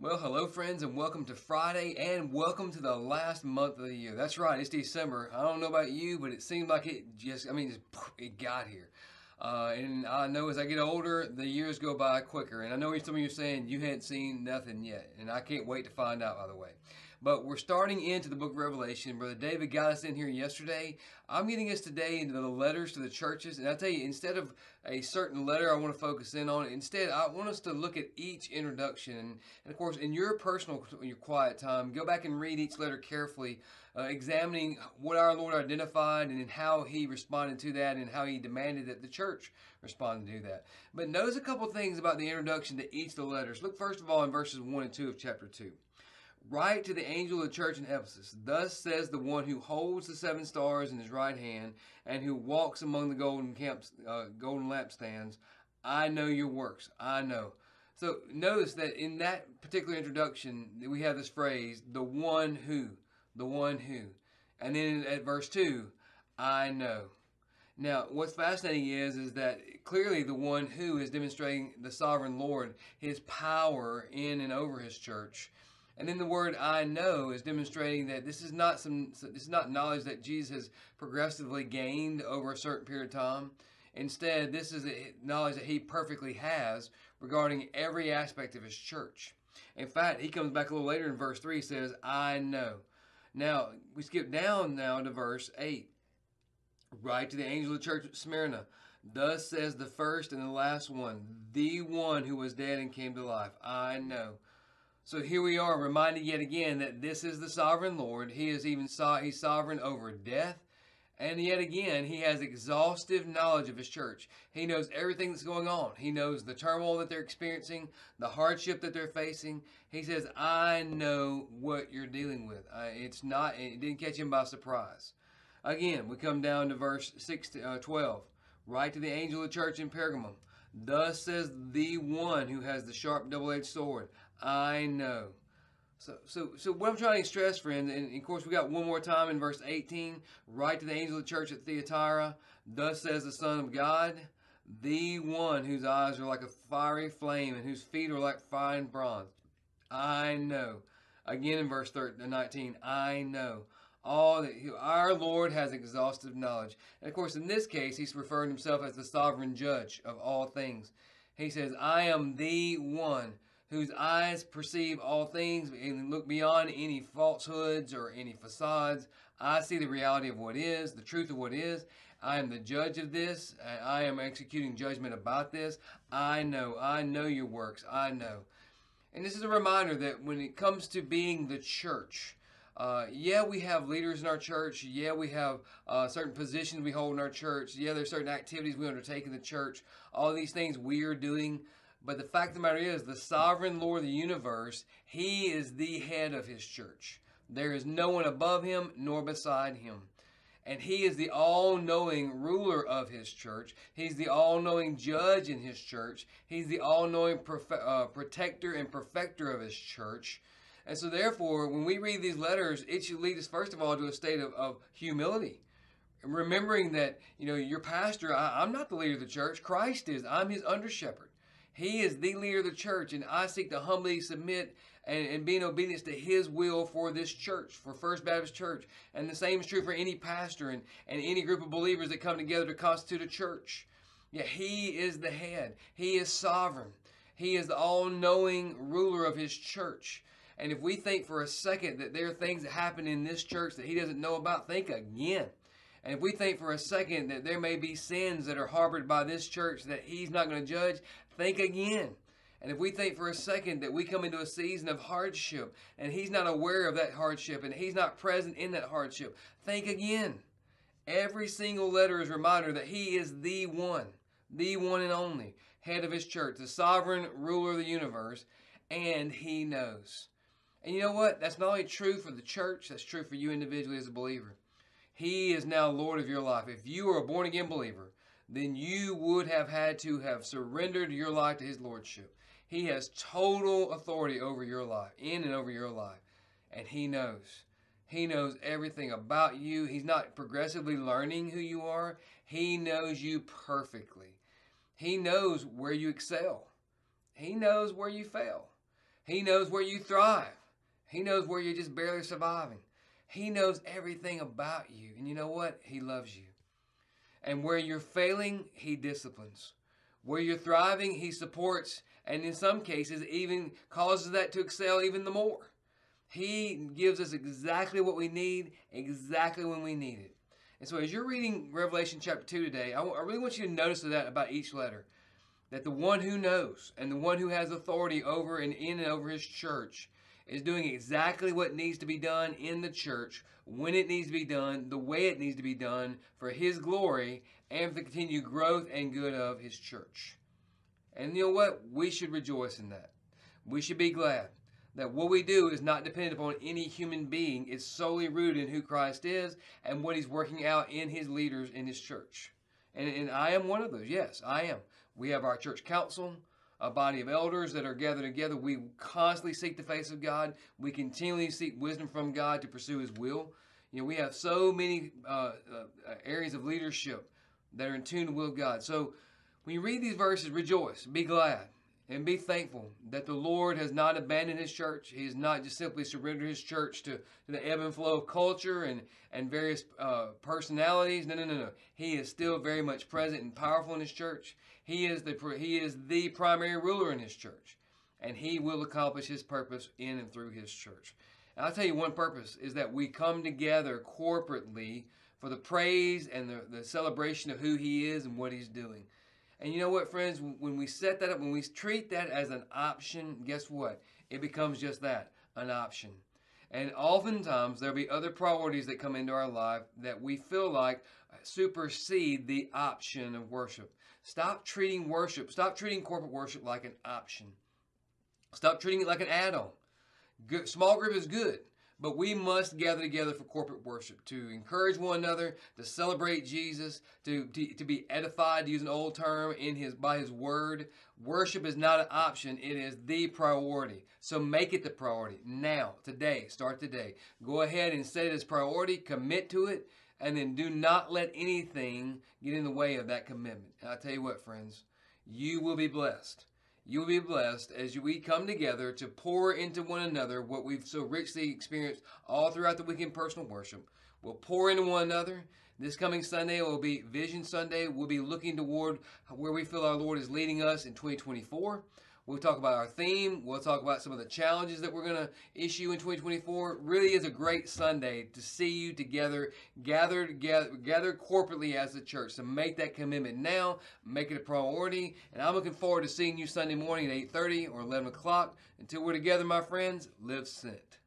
Well, hello, friends, and welcome to Friday, and welcome to the last month of the year. That's right, it's December. I don't know about you, but it seemed like it just, I mean, it got here. Uh, and I know as I get older, the years go by quicker. And I know some of you are saying you hadn't seen nothing yet, and I can't wait to find out, by the way. But we're starting into the book of Revelation. Brother David got us in here yesterday. I'm getting us today into the letters to the churches. And I tell you, instead of a certain letter I want to focus in on, instead, I want us to look at each introduction. And, of course, in your personal, your quiet time, go back and read each letter carefully, uh, examining what our Lord identified and how he responded to that and how he demanded that the church respond to that. But notice a couple things about the introduction to each of the letters. Look, first of all, in verses 1 and 2 of chapter 2. Write to the angel of the church in Ephesus. Thus says the one who holds the seven stars in his right hand and who walks among the golden camps, uh, golden lampstands. I know your works. I know. So notice that in that particular introduction, we have this phrase, the one who, the one who. And then at verse 2, I know. Now, what's fascinating is, is that clearly the one who is demonstrating the sovereign Lord, his power in and over his church. And then the word I know is demonstrating that this is not some this is not knowledge that Jesus has progressively gained over a certain period of time. Instead, this is a knowledge that he perfectly has regarding every aspect of his church. In fact, he comes back a little later in verse 3 says, I know. Now, we skip down now to verse 8. Write to the angel of the church at Smyrna. Thus says the first and the last one, the one who was dead and came to life. I know. So here we are, reminded yet again that this is the sovereign Lord. He is even saw he's sovereign over death. And yet again, he has exhaustive knowledge of his church. He knows everything that's going on. He knows the turmoil that they're experiencing, the hardship that they're facing. He says, I know what you're dealing with. it's not, it didn't catch him by surprise. Again, we come down to verse 6 to, uh, 12. Write to the angel of the church in Pergamum. Thus says the one who has the sharp double-edged sword. I know. So, so, so what I'm trying to stress, friends, and of course we got one more time in verse 18. Write to the angel of the church at Thyatira. Thus says the Son of God, the one whose eyes are like a fiery flame and whose feet are like fine bronze. I know. Again in verse 13, 19, I know. All that our Lord has exhaustive knowledge. And of course, in this case, he's referring himself as the sovereign judge of all things. He says, I am the one whose eyes perceive all things and look beyond any falsehoods or any facades. I see the reality of what is, the truth of what is. I am the judge of this. I am executing judgment about this. I know. I know your works. I know. And this is a reminder that when it comes to being the church, uh, yeah, we have leaders in our church. Yeah, we have uh, certain positions we hold in our church. Yeah, there's certain activities we undertake in the church. All these things we are doing. But the fact of the matter is, the sovereign Lord of the universe, he is the head of his church. There is no one above him nor beside him. And he is the all knowing ruler of his church. He's the all knowing judge in his church. He's the all knowing uh, protector and perfecter of his church. And so, therefore, when we read these letters, it should lead us, first of all, to a state of, of humility. Remembering that, you know, your pastor, I, I'm not the leader of the church. Christ is. I'm his under shepherd. He is the leader of the church, and I seek to humbly submit and, and be in obedience to His will for this church, for First Baptist Church. And the same is true for any pastor and, and any group of believers that come together to constitute a church. Yeah, He is the head, He is sovereign, He is the all knowing ruler of His church. And if we think for a second that there are things that happen in this church that He doesn't know about, think again. And if we think for a second that there may be sins that are harbored by this church that He's not going to judge, think again. And if we think for a second that we come into a season of hardship and He's not aware of that hardship and He's not present in that hardship, think again. Every single letter is a reminder that He is the one, the one and only head of His church, the sovereign ruler of the universe, and He knows. And you know what? That's not only true for the church, that's true for you individually as a believer. He is now Lord of your life. If you are a born again believer, then you would have had to have surrendered your life to His Lordship. He has total authority over your life, in and over your life. And He knows. He knows everything about you. He's not progressively learning who you are. He knows you perfectly. He knows where you excel. He knows where you fail. He knows where you thrive. He knows where you're just barely surviving. He knows everything about you. And you know what? He loves you. And where you're failing, He disciplines. Where you're thriving, He supports, and in some cases, even causes that to excel even the more. He gives us exactly what we need, exactly when we need it. And so, as you're reading Revelation chapter 2 today, I, I really want you to notice that about each letter that the one who knows and the one who has authority over and in and over his church is doing exactly what needs to be done in the church, when it needs to be done, the way it needs to be done for his glory and for the continued growth and good of his church. And you know what? We should rejoice in that. We should be glad that what we do is not dependent upon any human being. It's solely rooted in who Christ is and what he's working out in his leaders in his church. And, and I am one of those. Yes, I am. We have our church council, a body of elders that are gathered together. We constantly seek the face of God. We continually seek wisdom from God to pursue His will. You know, we have so many uh, uh, areas of leadership that are in tune with God. So when you read these verses, rejoice, be glad, and be thankful that the Lord has not abandoned His church. He has not just simply surrendered His church to, to the ebb and flow of culture and, and various uh, personalities. No, no, no, no. He is still very much present and powerful in His church. He is the He is the primary ruler in His church, and He will accomplish His purpose in and through His church. And I'll tell you one purpose is that we come together corporately for the praise and the, the celebration of who He is and what He's doing. And you know what, friends? When we set that up, when we treat that as an option, guess what? It becomes just that an option. And oftentimes there'll be other priorities that come into our life that we feel like supersede the option of worship. Stop treating worship, stop treating corporate worship like an option. Stop treating it like an add on. Small group is good. But we must gather together for corporate worship to encourage one another, to celebrate Jesus, to, to, to be edified, to use an old term, in his by his word. Worship is not an option, it is the priority. So make it the priority now, today. Start today. Go ahead and set it as priority, commit to it, and then do not let anything get in the way of that commitment. And I tell you what, friends, you will be blessed you will be blessed as we come together to pour into one another what we've so richly experienced all throughout the weekend personal worship. We'll pour into one another. This coming Sunday will be Vision Sunday. We'll be looking toward where we feel our Lord is leading us in 2024. We'll talk about our theme. We'll talk about some of the challenges that we're going to issue in 2024. really is a great Sunday to see you together, gathered, gather, gathered corporately as a church. So make that commitment now. Make it a priority. And I'm looking forward to seeing you Sunday morning at 8.30 or 11 o'clock. Until we're together, my friends, live sent.